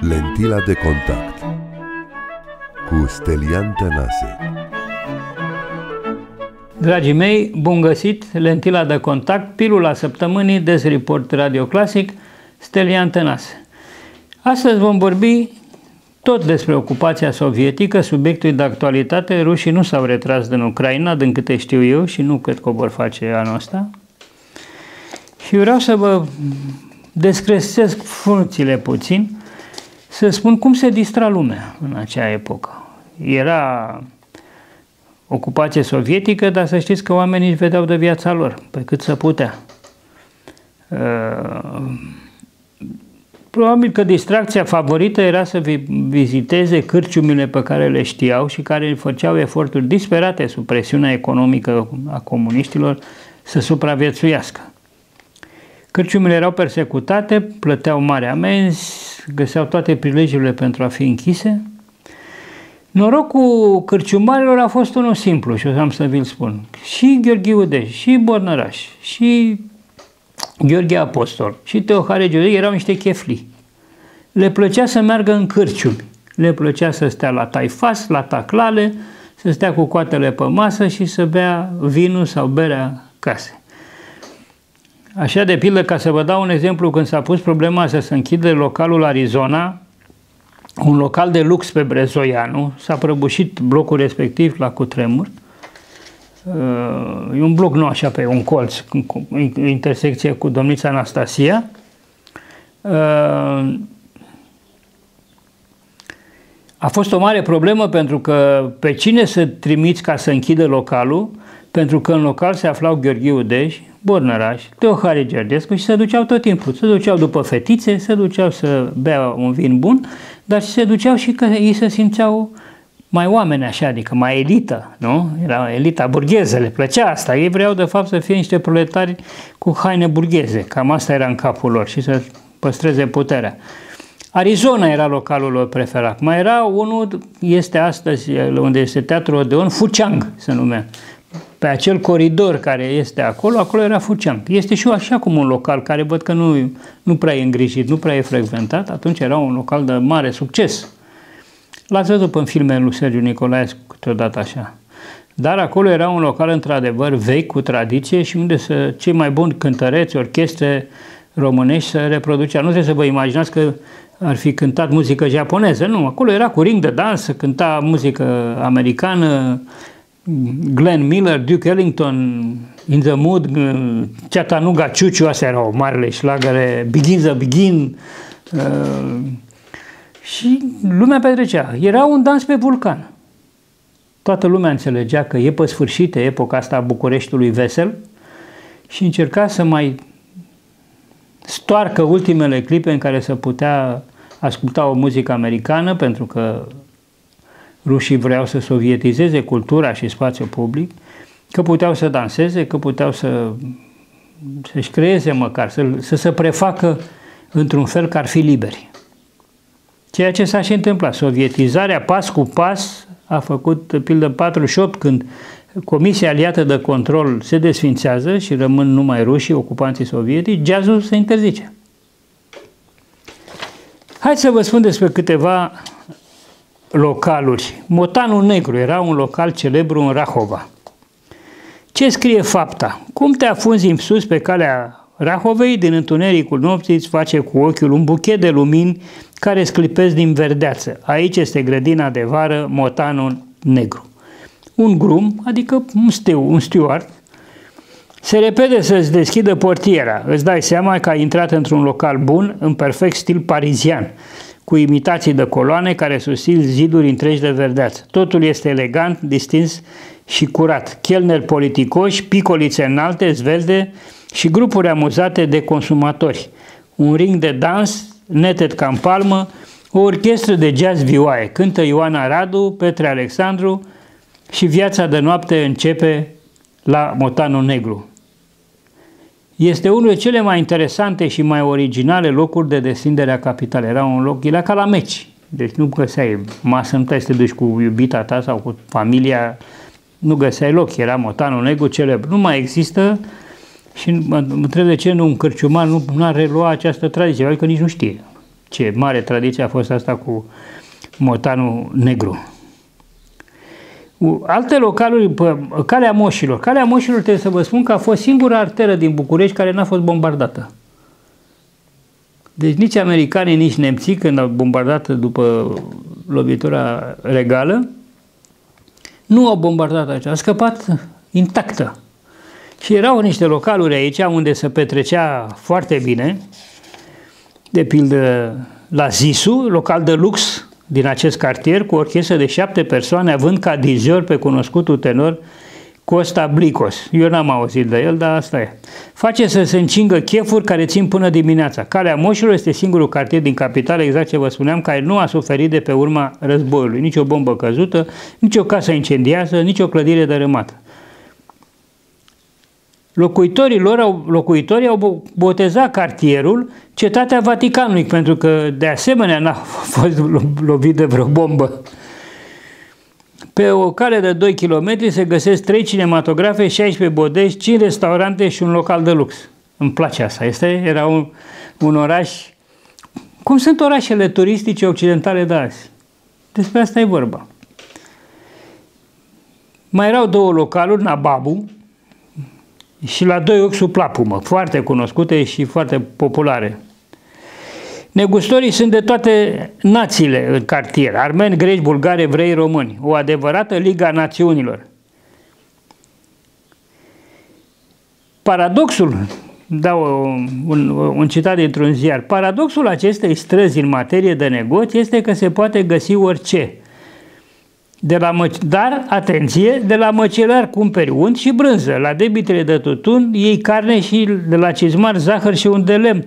Lentila de contact cu Stelian Tănase Dragii mei, bun găsit! Lentila de contact, pilula săptămânii, Des Report Radio Classic, Stelian Tănase. Astăzi vom vorbi tot despre ocupația sovietică, subiectul de actualitate. Rușii nu s-au retras din Ucraina, din câte știu eu, și nu cred că o vor face anul ăsta. Și vreau să vă descresesc funcțiile puțin, să spun cum se distra lumea în acea epocă. Era ocupație sovietică, dar să știți că oamenii își vedeau de viața lor, pe cât să putea. Uh, probabil că distracția favorită era să viziteze cârciumile pe care le știau și care făceau eforturi disperate sub presiunea economică a comuniștilor să supraviețuiască. Cârciumile erau persecutate, plăteau mari amenzi, găseau toate prilejurile pentru a fi închise. Norocul cârciumarilor a fost unul simplu și o să am să vi-l spun. Și Gheorghe Udeș, și Bornăraș, și Gheorghe Apostol, și Teohare George erau niște chefli. Le plăcea să meargă în cârciumi. Le plăcea să stea la taifas, la taclale, să stea cu coatele pe masă și să bea vinul sau berea case. Așa de pildă, ca să vă dau un exemplu, când s-a pus problema să se închide localul Arizona, un local de lux pe Brezoianu, s-a prăbușit blocul respectiv la cutremur, e un bloc nu așa pe un colț, intersecție cu domnița Anastasia, a fost o mare problemă pentru că pe cine să trimiți ca să închidă localul, pentru că în local se aflau Gheorghe Udeș, Bornăraș, Teohare Gerdescu și se duceau tot timpul. Se duceau după fetițe, se duceau să bea un vin bun, dar se duceau și că ei se simțeau mai oameni așa, adică mai elită, nu? Era elita burgheză, le plăcea asta. Ei vreau de fapt să fie niște proletari cu haine burgheze, cam asta era în capul lor și să păstreze puterea. Arizona era localul lor preferat. Mai era unul, este astăzi, unde este Teatrul Odeon, Fuceang se numea pe acel coridor care este acolo, acolo era Fuceang. Este și așa cum un local care văd că nu, nu prea e îngrijit, nu prea e frecventat, atunci era un local de mare succes. L-ați văzut în filmele lui Sergiu Nicolaescu câteodată așa. Dar acolo era un local într-adevăr vechi, cu tradiție și unde să, cei mai buni cântăreți, orchestre românești să reproducea. Nu trebuie să vă imaginați că ar fi cântat muzică japoneză, nu, acolo era cu ring de dans, cânta muzică americană, Glenn Miller, Duke Ellington, In the Mood, uh, Chattanooga Ciuciu, astea erau marile șlagăre, Begin the Begin. Uh, și lumea petrecea. Era un dans pe vulcan. Toată lumea înțelegea că e pe sfârșit epoca asta a Bucureștiului vesel și încerca să mai stoarcă ultimele clipe în care să putea asculta o muzică americană, pentru că rușii vreau să sovietizeze cultura și spațiul public, că puteau să danseze, că puteau să, să-și creeze măcar, să, să se prefacă într-un fel că ar fi liberi. Ceea ce s-a și întâmplat. Sovietizarea pas cu pas a făcut, de pildă, 48, când Comisia Aliată de Control se desfințează și rămân numai rușii, ocupanții sovietici, jazzul se interzice. Hai să vă spun despre câteva localuri. Motanul Negru era un local celebru în Rahova. Ce scrie fapta? Cum te afunzi în sus pe calea Rahovei, din întunericul nopții îți face cu ochiul un buchet de lumini care sclipesc din verdeață. Aici este grădina de vară, motanul negru. Un grum, adică un stiu, un steward, se repede să-ți deschidă portiera. Îți dai seama că ai intrat într-un local bun, în perfect stil parizian cu imitații de coloane care susțin ziduri întregi de verdeață. Totul este elegant, distins și curat. Chelneri politicoși, picolițe înalte, zvelde și grupuri amuzate de consumatori. Un ring de dans, neted ca în palmă, o orchestră de jazz vioaie. Cântă Ioana Radu, Petre Alexandru și viața de noapte începe la Motanul Negru. Este unul dintre cele mai interesante și mai originale locuri de descindere a capitalei. Era un loc, era ca la meci. Deci nu găseai masă, nu te duci cu iubita ta sau cu familia, nu găseai loc. Era motanul negru celebru. Nu mai există și mă întreb de ce nu un cârciumar nu, nu a reluat această tradiție, adică nici nu știe. Ce mare tradiție a fost asta cu motanul negru. Alte localuri, Calea Moșilor. Calea Moșilor trebuie să vă spun că a fost singura arteră din București care n-a fost bombardată. Deci nici americanii, nici nemții, când au bombardat după lovitura regală, nu au bombardat aici. A scăpat intactă. Și erau niște localuri aici unde se petrecea foarte bine, de pildă la Zisu, local de lux din acest cartier, cu o orchestră de șapte persoane, având ca dizor pe cunoscutul tenor Costa Blicos. Eu n-am auzit de el, dar asta e. Face să se încingă chefuri care țin până dimineața. Calea Moșilor este singurul cartier din capitală, exact ce vă spuneam, care nu a suferit de pe urma războiului. Nici o bombă căzută, nici o casă incendiază, nici o clădire dărâmată. Locuitorii lor au, locuitorii au botezat cartierul Cetatea Vaticanului, pentru că de asemenea n-a fost lovit de vreo bombă. Pe o cale de 2 km se găsesc 3 cinematografe, 16 bodești, 5 restaurante și un local de lux. Îmi place asta. Este, era un, un oraș, cum sunt orașele turistice occidentale de azi. Despre asta e vorba. Mai erau două localuri, Nababu și la doi ochi sub plapumă, foarte cunoscute și foarte populare. Negustorii sunt de toate națiile în cartier, armeni, greci, bulgari, evrei, români. O adevărată Liga Națiunilor. Paradoxul, dau un, un citat dintr-un ziar, paradoxul acestei străzi în materie de negoți este că se poate găsi orice. De la mă... Dar, atenție, de la măcelar cumperi unt și brânză, la debitele de tutun iei carne și de la cizmar zahăr și un de lemn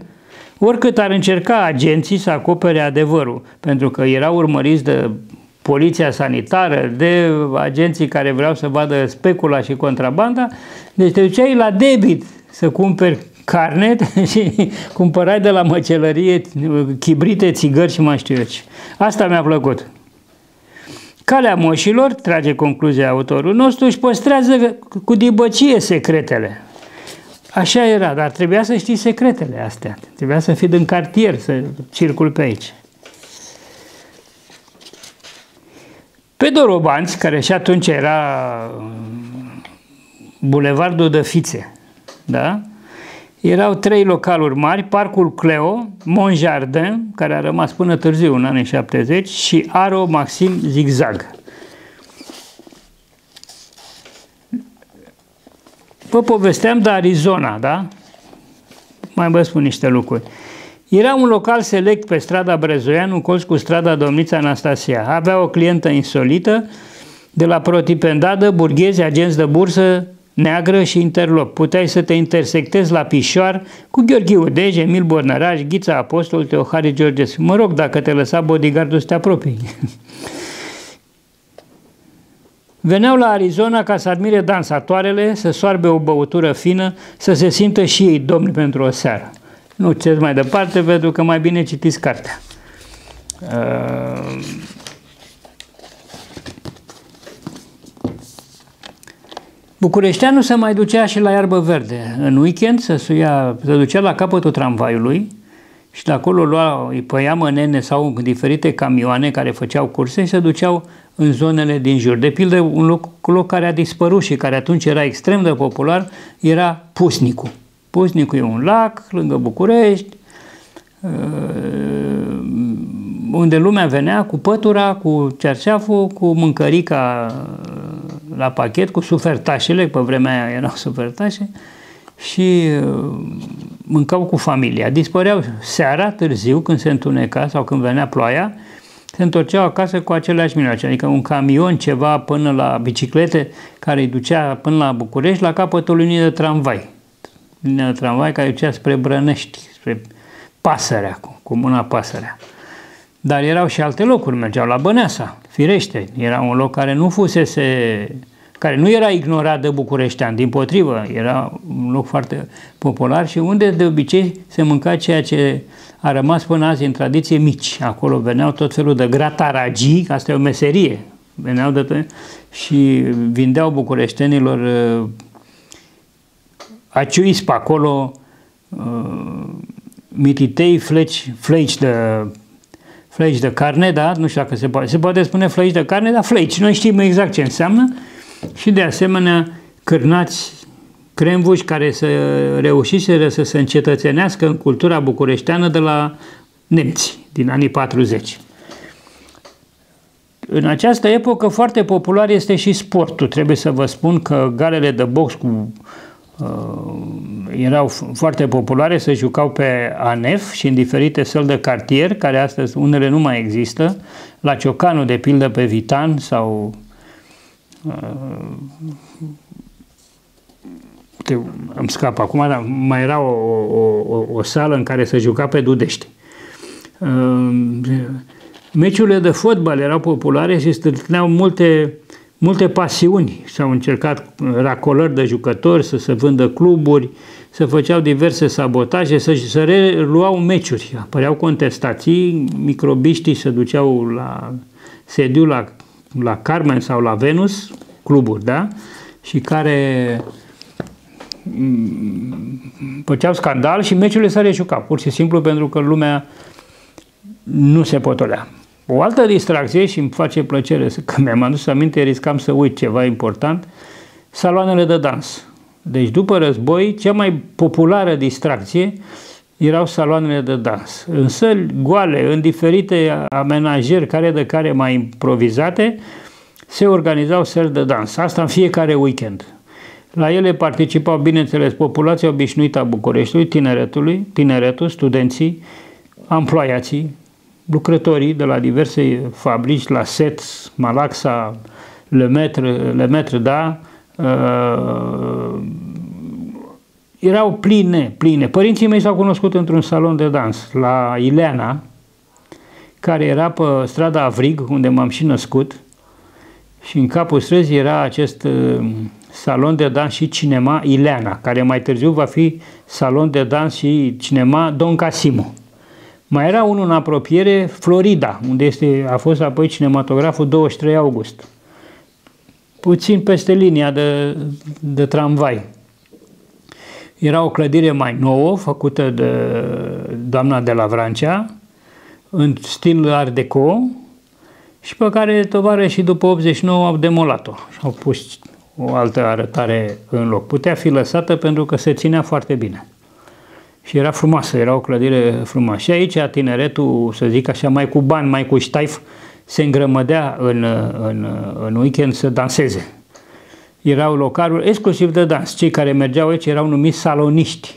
oricât ar încerca agenții să acopere adevărul, pentru că erau urmăriți de poliția sanitară, de agenții care vreau să vadă specula și contrabanda, deci te duceai la debit să cumperi carne și cumpărai de la măcelărie chibrite, țigări și mai știu eu ce. Asta mi-a plăcut. Calea moșilor, trage concluzia autorul nostru, își păstrează cu dibăcie secretele. Așa era, dar trebuia să știi secretele astea. Trebuia să fii din cartier, să circul pe aici. Pe Dorobanți, care și atunci era mm, bulevardul de Fițe, da? Erau trei localuri mari, Parcul Cleo, Monjardin, care a rămas până târziu, în anii 70, și Aro Maxim Zigzag. Vă povesteam de Arizona, da? Mai vă spun niște lucruri. Era un local select pe strada Brezoianu, colț cu strada Domnița Anastasia. Avea o clientă insolită, de la protipendadă, burghezi, agenți de bursă, neagră și interlop. Puteai să te intersectezi la Pișoar cu Gheorghe Udej, Emil Bornăraș, Ghița Apostol, Teohari Georgescu. Mă rog, dacă te lăsa bodyguardul să te apropii. Veneau la Arizona ca să admire dansatoarele, să soarbe o băutură fină, să se simtă și ei domni pentru o seară. Nu ceți mai departe, pentru că mai bine citiți cartea. Uh... Bucureșteanul se mai ducea și la iarbă verde. În weekend se, suia, se ducea la capătul tramvaiului și de acolo lua, îi păia mănene sau diferite camioane care făceau curse și se duceau în zonele din jur. De pildă, un loc, loc care a dispărut și care atunci era extrem de popular era Pusnicu. Pusnicu e un lac lângă București, uh, unde lumea venea cu pătura, cu cerceaful, cu mâncărica uh, la pachet, cu sufertașele, pe vremea aia erau sufertașe, și uh, mâncau cu familia. Dispăreau seara, târziu, când se întuneca sau când venea ploaia, se întorceau acasă cu aceleași mijloace, adică un camion, ceva până la biciclete, care îi ducea până la București, la capătul linii de tramvai. Linia de tramvai care ducea spre Brănești, spre Pasărea, cu, cu mâna Pasărea. Dar erau și alte locuri, mergeau la Băneasa, firește, era un loc care nu fusese, care nu era ignorat de bucureștean, din potrivă, era un loc foarte popular și unde de obicei se mânca ceea ce a rămas până azi în tradiție mici. Acolo veneau tot felul de grataragii, asta e o meserie, veneau de tot, și vindeau bucureștenilor uh, aciuis pe acolo uh, mititei fleci, fleci de flăici de carne, da, nu știu dacă se poate, se poate spune flăici de carne, dar flăici, noi știm exact ce înseamnă și de asemenea cârnați cremvuși care să reușiseră să se încetățenească în cultura bucureșteană de la nemți din anii 40. În această epocă foarte popular este și sportul. Trebuie să vă spun că galele de box cu uh, erau foarte populare, se jucau pe ANEF și în diferite săli de cartier, care astăzi unele nu mai există, la Ciocanu, de pildă, pe Vitan sau uh, te, îmi scap acum, dar mai era o, o, o, o sală în care se juca pe Dudești. Uh, Meciurile de fotbal erau populare și stâlneau multe, multe pasiuni. S-au încercat racolări de jucători, să se vândă cluburi, să făceau diverse sabotaje, să să reluau meciuri. Apăreau contestații, microbiștii se duceau la sediu la, la Carmen sau la Venus, cluburi, da? Și care mm, făceau scandal și meciurile se rejucau, pur și simplu pentru că lumea nu se potolea. O altă distracție, și îmi face plăcere că mi-am adus aminte, riscam să uit ceva important, saloanele de dans. Deci după război, cea mai populară distracție erau saloanele de dans. În săli goale, în diferite amenajări care de care mai improvizate, se organizau săli de dans. Asta în fiecare weekend. La ele participau, bineînțeles, populația obișnuită a Bucureștiului, tineretului, tineretul, studenții, amploiații, lucrătorii de la diverse fabrici, la SET, Malaxa, Le Maître, Le Maître da, uh, erau pline, pline. Părinții mei s-au cunoscut într-un salon de dans la Ileana, care era pe strada Avrig, unde m-am și născut, și în capul străzii era acest uh, salon de dans și cinema Ileana, care mai târziu va fi salon de dans și cinema Don Casimo. Mai era unul în apropiere, Florida, unde este, a fost apoi cinematograful 23 august. Puțin peste linia de, de tramvai. Era o clădire mai nouă, făcută de doamna de la Vrancea, în stil Art Deco, și pe care și după 89 au demolat-o și au pus o altă arătare în loc. Putea fi lăsată pentru că se ținea foarte bine. Și era frumoasă, era o clădire frumoasă. Și aici tineretul, să zic așa, mai cu bani, mai cu ștaif, se îngrămădea în, în, în weekend să danseze. Erau localuri exclusiv de dans. Cei care mergeau aici erau numiți saloniști.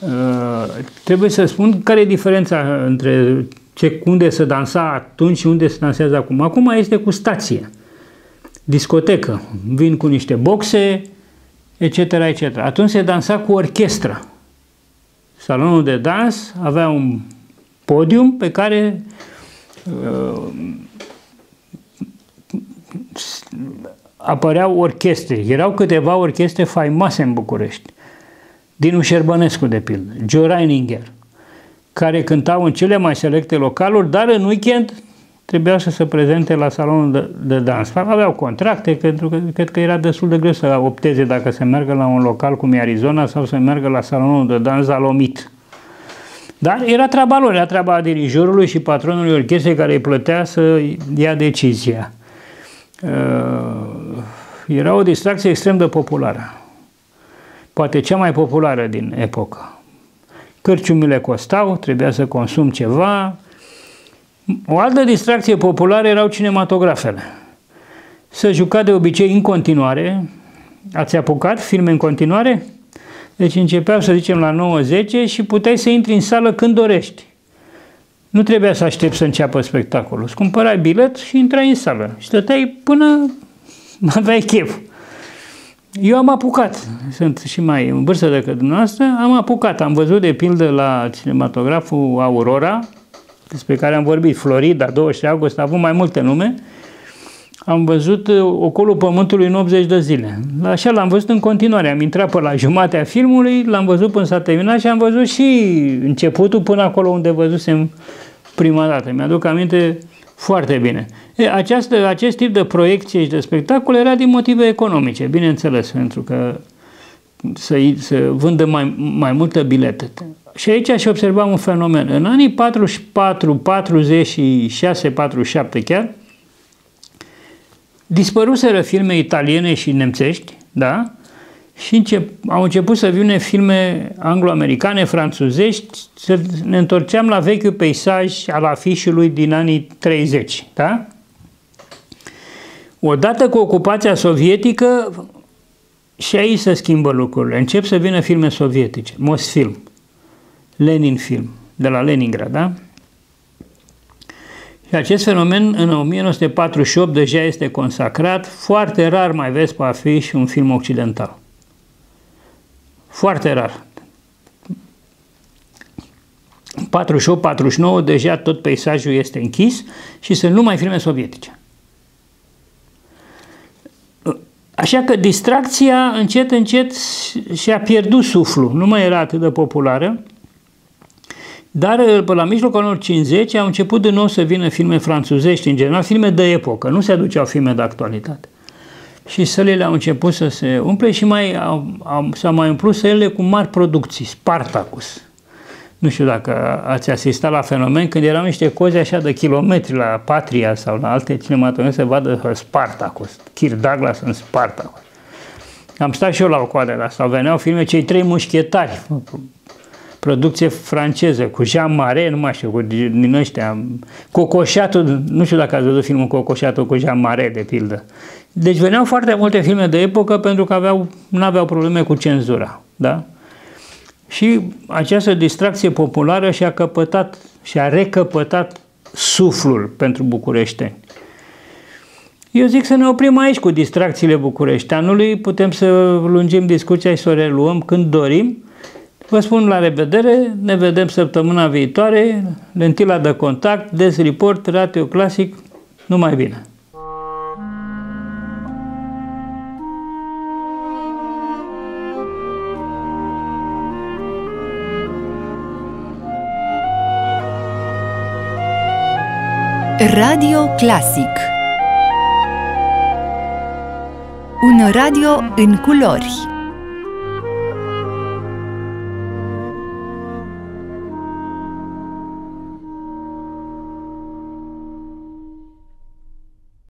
Uh, trebuie să spun care e diferența între ce, unde se dansa atunci și unde se dansează acum. Acum este cu stație, discotecă, vin cu niște boxe, etc., etc. Atunci se dansa cu orchestră. Salonul de dans avea un podium pe care uh, apăreau orchestre. Erau câteva orchestre faimoase în București. Dinu Șerbănescu, de pildă, Joe Reininger, care cântau în cele mai selecte localuri, dar în weekend trebuiau să se prezente la salonul de, de dans. Aveau contracte, pentru că cred că era destul de greu să opteze dacă se meargă la un local cum e Arizona sau să meargă la salonul de dans Zalomit. Dar era treaba lor, era treaba dirijorului și patronului orchestrei care îi plătea să ia decizia. Uh, era o distracție extrem de populară. Poate cea mai populară din epocă. Cărciumile costau, trebuia să consum ceva, o altă distracție populară erau cinematografele. Se juca de obicei în continuare. Ați apucat filme în continuare? Deci începeau, să zicem, la 9-10 și puteai să intri în sală când dorești. Nu trebuia să aștepți să înceapă spectacolul. Îți cumpărai bilet și intrai în sală. Și stăteai până aveai chef. Eu am apucat, sunt și mai în vârstă decât dumneavoastră, am apucat, am văzut de pildă la cinematograful Aurora, despre care am vorbit, Florida, 23 august, a avut mai multe nume, am văzut uh, ocolul Pământului în 80 de zile. Așa l-am văzut în continuare. Am intrat pe la jumatea filmului, l-am văzut până s-a terminat și am văzut și începutul până acolo unde văzusem prima dată. Mi-aduc aminte foarte bine. E, această, acest tip de proiecție și de spectacol era din motive economice, bineînțeles, pentru că să, să vândă mai, mai multe bilete. și aici și observam un fenomen. În anii 44, 46, 47 chiar, dispăruseră filme italiene și nemțești, da? Și încep, au început să vină filme anglo-americane, franțuzești, să ne întorceam la vechiul peisaj al afișului din anii 30, da? Odată cu ocupația sovietică, și aici se schimbă lucrurile. Încep să vină filme sovietice, Mosfilm, Lenin Film, de la Leningrad, da? Și acest fenomen în 1948 deja este consacrat. Foarte rar mai vezi pe afiș un film occidental. Foarte rar. 48-49 deja tot peisajul este închis și sunt numai filme sovietice. Așa că distracția încet, încet și-a pierdut suflu, nu mai era atât de populară, dar pe la mijlocul anilor 50 au început din nou să vină filme franțuzești, în general filme de epocă, nu se aduceau filme de actualitate. Și sălile au început să se umple și mai au, au, s-au mai umplut sălile cu mari producții, Spartacus, nu știu dacă ați asistat la fenomen când erau niște cozi așa de kilometri la Patria sau la alte cinematografii să vadă Spartacus, Kir Douglas în Spartacus. Am stat și eu la o coadă la asta. Veneau filme Cei trei mușchetari, producție franceză, cu Jean Marais, nu mai știu, cu, din ăștia, Cocoșatul, nu știu dacă ați văzut filmul Cocoșatul cu Jean Marais, de pildă. Deci veneau foarte multe filme de epocă pentru că aveau, nu aveau probleme cu cenzura, da? Și această distracție populară și-a căpătat și-a recăpătat suflul pentru bucureșteni. Eu zic să ne oprim aici cu distracțiile bucureșteanului, putem să lungim discuția și să o reluăm când dorim. Vă spun la revedere, ne vedem săptămâna viitoare, lentila de contact, Des Report, Radio Clasic, numai bine! Radio Clasic Un radio în culori